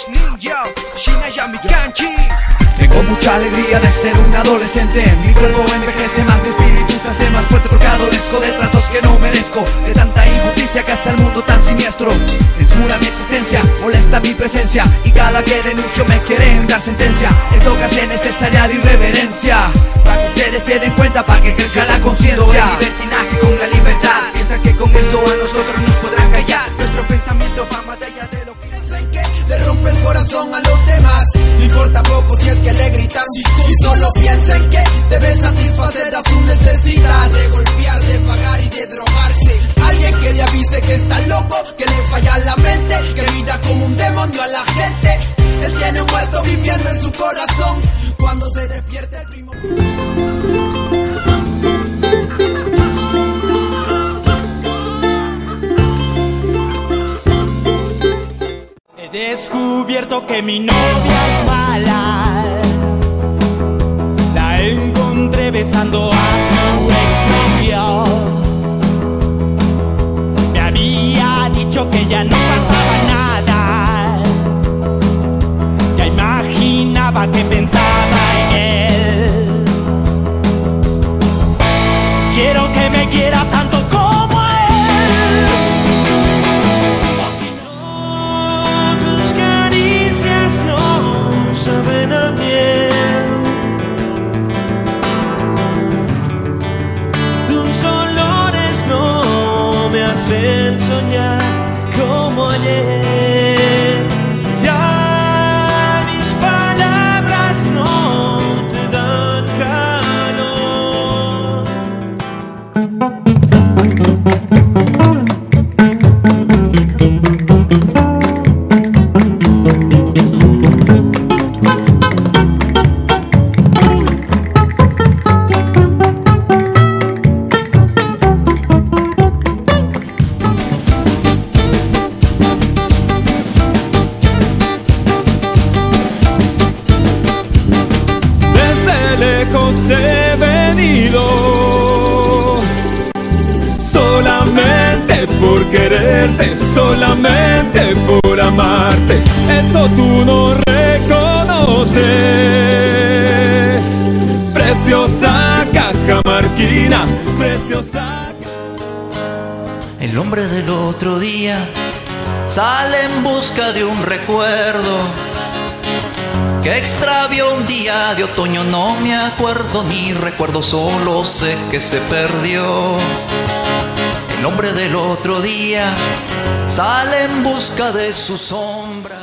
Fox Ninja, Shinaya. Tengo mucha alegría de ser un adolescente. Mi cuerpo envejece más, mi espíritu se hace más fuerte Porque adolezco de tratos que no merezco. De tanta injusticia que hace al mundo tan siniestro. Censura mi existencia, molesta mi presencia. Y cada que denuncio me quieren dar sentencia. Esto que hace necesaria la irreverencia. Para que ustedes se den cuenta, para que crezca la conciencia corazón a los demás. No importa poco si es que le gritan y solo piensen que deben satisfacer a su necesidad de golpear, de pagar y de drogarse. Alguien que le avise que está loco, que le falla la mente, que mira como un demonio a la gente. Él tiene muerto viviendo en su corazón. Cuando se despierte el primo. Descubierto que mi novia es mala. La encontré besando a su exnovio. Me había dicho que ya no como por quererte Solamente por amarte Eso tú no reconoces Preciosa cajamarquina Preciosa El hombre del otro día sale en busca de un recuerdo que extravió un día de otoño. No me acuerdo ni recuerdo, solo sé que se perdió. El hombre del otro día sale en busca de su sombra.